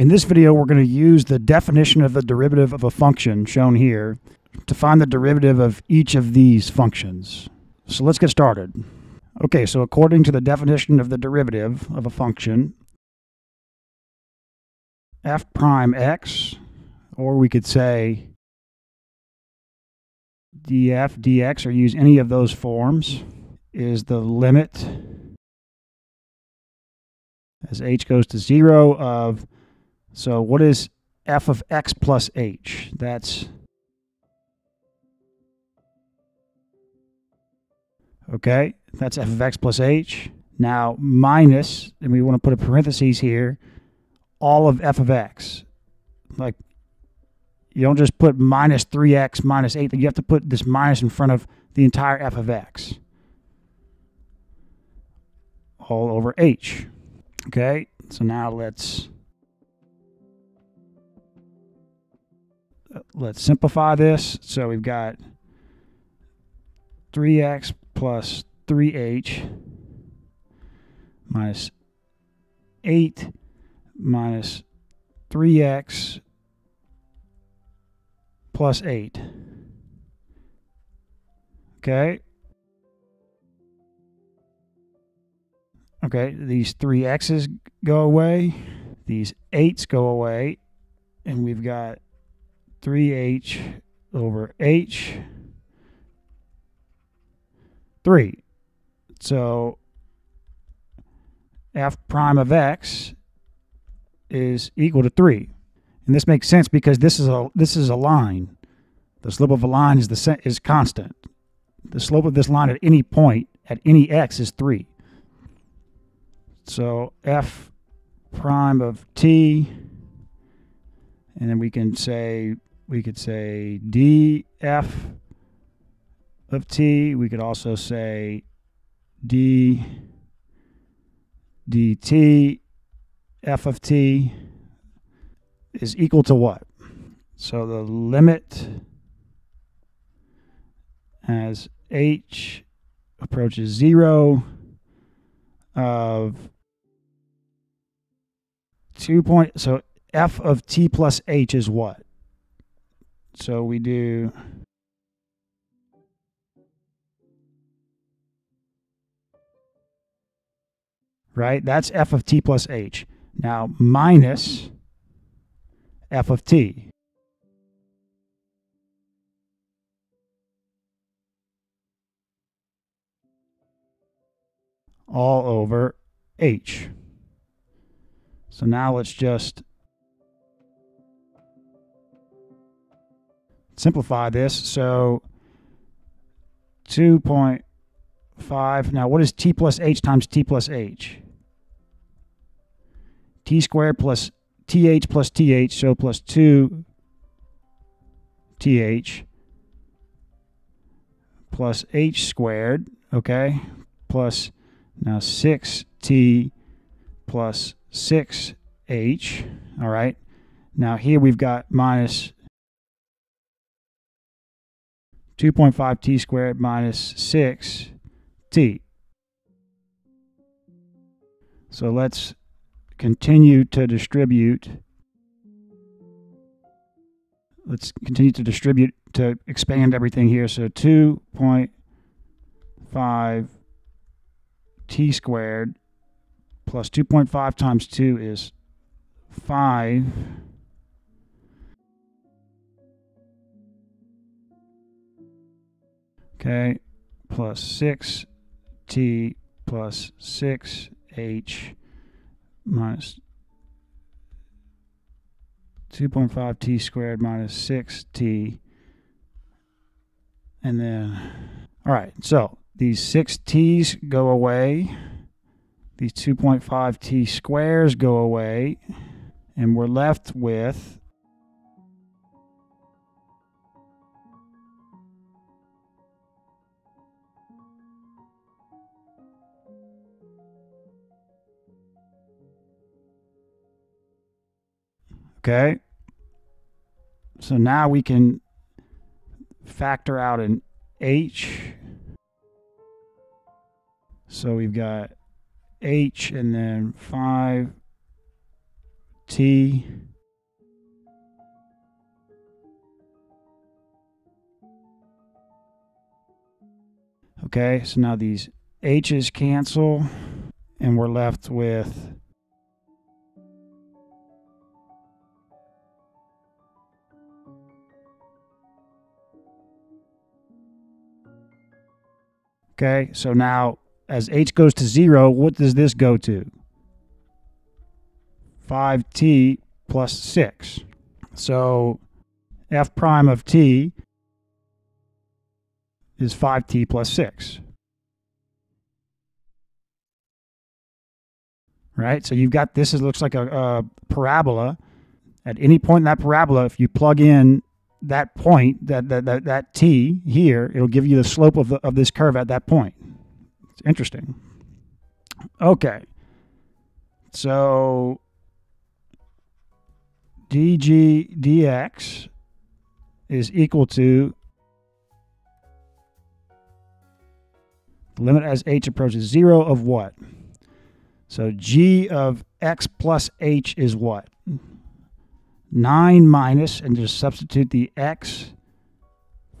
In this video, we're going to use the definition of the derivative of a function shown here to find the derivative of each of these functions. So let's get started. Okay, so according to the definition of the derivative of a function, f prime x, or we could say df dx, or use any of those forms, is the limit as h goes to 0 of, so what is f of x plus h? That's, okay, that's f of x plus h. Now minus, and we want to put a parentheses here, all of f of x. Like, you don't just put minus 3x minus 8, you have to put this minus in front of the entire f of x. All over h. Okay, so now let's let's simplify this. So we've got 3x plus 3h minus 8 minus 3x plus 8. Okay. Okay, these three x's go away, these 8's go away, and we've got 3h over h 3. So f prime of x is equal to 3. And this makes sense because this is a this is a line. The slope of a line is the is constant. The slope of this line at any point at any x is 3. So f prime of t, and then we can say we could say df of t. We could also say d dt f of t is equal to what? So the limit as h approaches 0 of 2 point, so f of t plus h is what? So we do right? That's f of t plus h. Now minus f of t. all over h. So now let's just simplify this. So 2.5. Now what is t plus h times t plus h? t squared plus th plus th, so plus 2 th plus h squared, okay, plus now 6t plus 6h, all right. Now here we've got minus 2.5t squared minus 6t. So let's continue to distribute. Let's continue to distribute to expand everything here. So 2.5 t squared plus 2.5 times 2 is 5. Okay, plus 6t plus 6h minus 2.5 t squared minus 6t. And then, all right, so these 6 t's go away. These 2.5 t squares go away. And we're left with Okay. So now we can factor out an H. So we've got H and then 5 t Okay, so now these h's cancel, and we're left with Okay, so now as h goes to 0, what does this go to? 5t plus 6. So f prime of t is 5t plus 6. Right? So you've got this, it looks like a, a parabola. At any point in that parabola, if you plug in that point, that, that, that, that t here, it'll give you the slope of, the, of this curve at that point. It's interesting. Okay. So dg dx is equal to the limit as h approaches 0 of what? So g of x plus h is what? 9 minus, and just substitute the x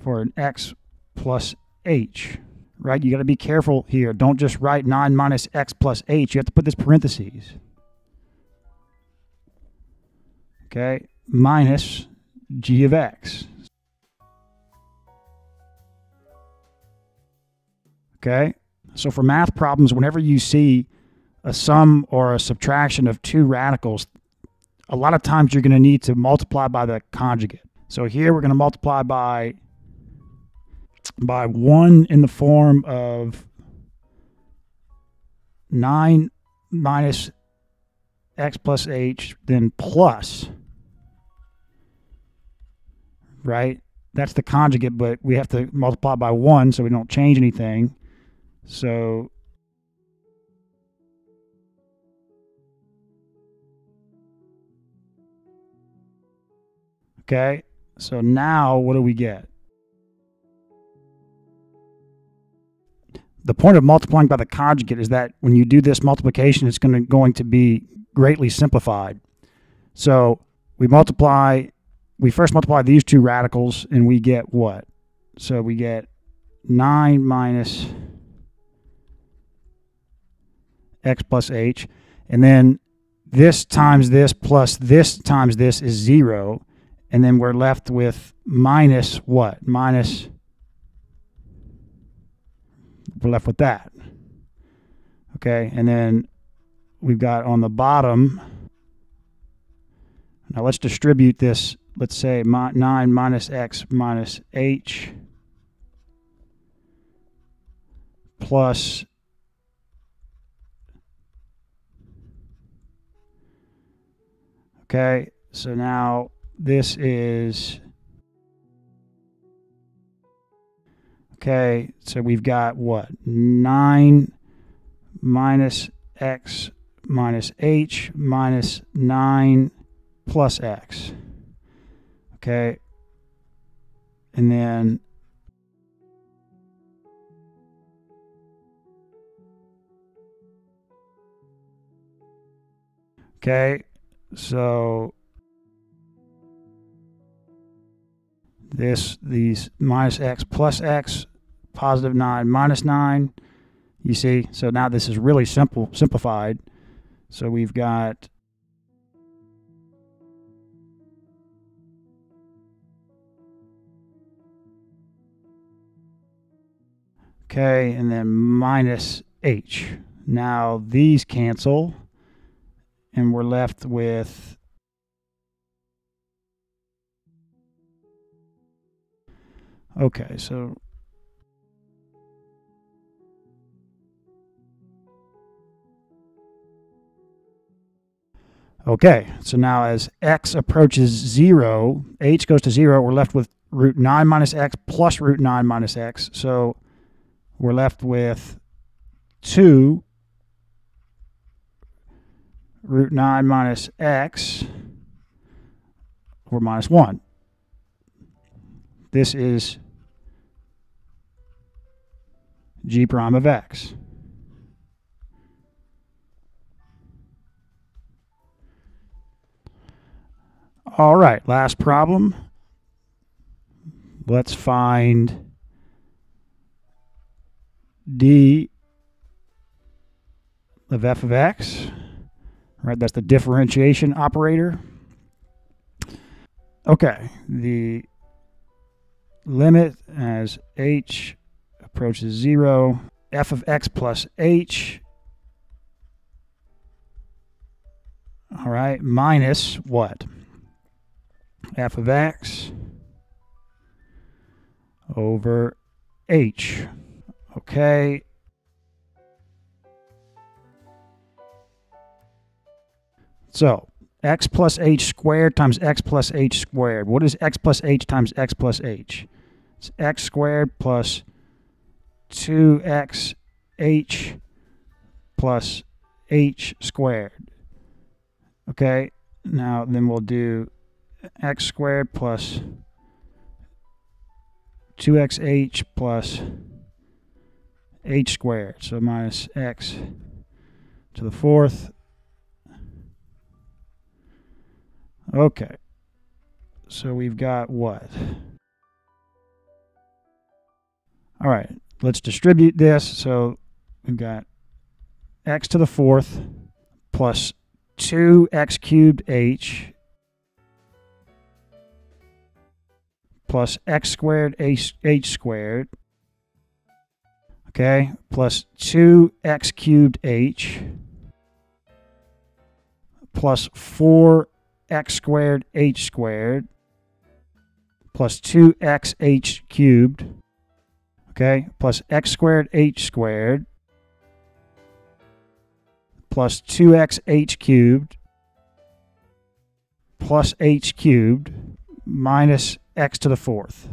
for an x plus h, right? You got to be careful here. Don't just write 9 minus x plus h. You have to put this parentheses. Okay, minus g of x. Okay, so for math problems, whenever you see a sum or a subtraction of two radicals, a lot of times you're going to need to multiply by the conjugate. So here we're going to multiply by by 1 in the form of 9 minus x plus h, then plus, right? That's the conjugate, but we have to multiply by 1 so we don't change anything. So Okay, so now what do we get? The point of multiplying by the conjugate is that when you do this multiplication, it's going to, going to be greatly simplified. So we multiply, we first multiply these two radicals and we get what? So we get 9 minus x plus h. And then this times this plus this times this is 0 and then we're left with minus what? Minus, we're left with that. Okay, and then we've got on the bottom, now let's distribute this, let's say 9 minus x minus h plus Okay, so now this is okay so we've got what? 9 minus x minus h minus 9 plus x. Okay. And then okay so this these minus x plus x positive 9 minus 9 you see so now this is really simple simplified. So we've got okay and then minus h. Now these cancel and we're left with Okay, so Okay, so now as x approaches 0, h goes to 0, we're left with root 9 minus x plus root 9 minus x. So we're left with 2 root 9 minus x or minus 1. This is g prime of x. All right, last problem. Let's find d of f of x. Right, that's the differentiation operator. Okay, the limit as h approaches 0, f of x plus h, all right, minus what? f of x over h. Okay. So, x plus h squared times x plus h squared. What is x plus h times x plus h? It's x squared plus 2xh plus h squared. Okay, now then we'll do x squared plus 2xh plus h squared. So minus x to the fourth. Okay. So we've got what? All right. Let's distribute this. So we've got x to the fourth plus 2x cubed h plus x squared h, h squared, okay, plus 2x cubed h plus 4x squared h squared plus 2xh cubed, okay, plus x squared h squared plus 2xh cubed plus h cubed minus x to the fourth.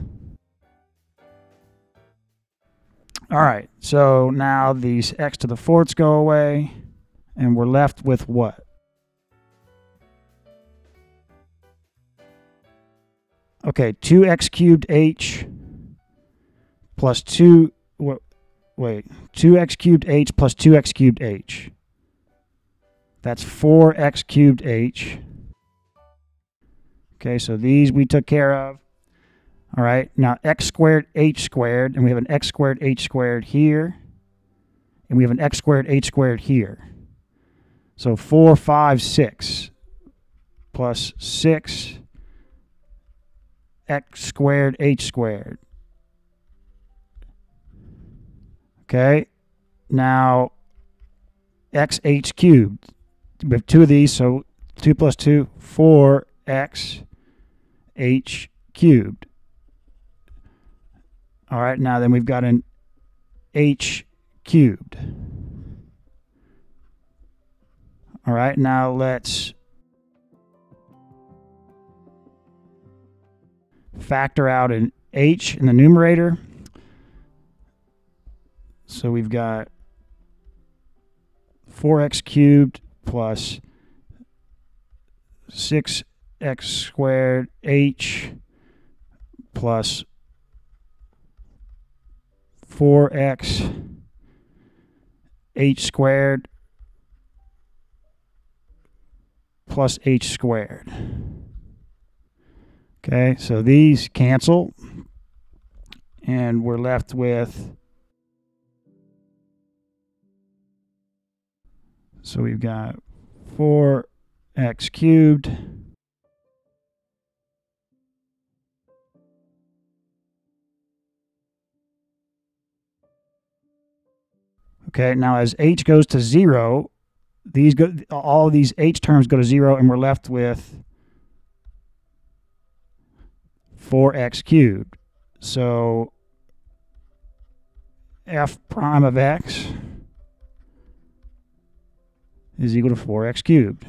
All right, so now these x to the fourths go away, and we're left with what? Okay, 2x cubed h plus 2, wait, 2x cubed h plus 2x cubed h. That's 4x cubed h. Okay, so these we took care of. All right, now x squared h squared, and we have an x squared h squared here, and we have an x squared h squared here. So 4, 5, 6 plus 6 x squared h squared. Okay, now xh cubed. We have two of these, so 2 plus 2, 4x h cubed. All right, now then we've got an h cubed. All right, now let's factor out an h in the numerator. So we've got 4x cubed plus 6x squared h plus 4x h squared plus h squared. Okay, so these cancel, and we're left with, so we've got 4x cubed Okay, now as h goes to zero, these go all these h terms go to zero, and we're left with 4x cubed. So f prime of x is equal to 4x cubed.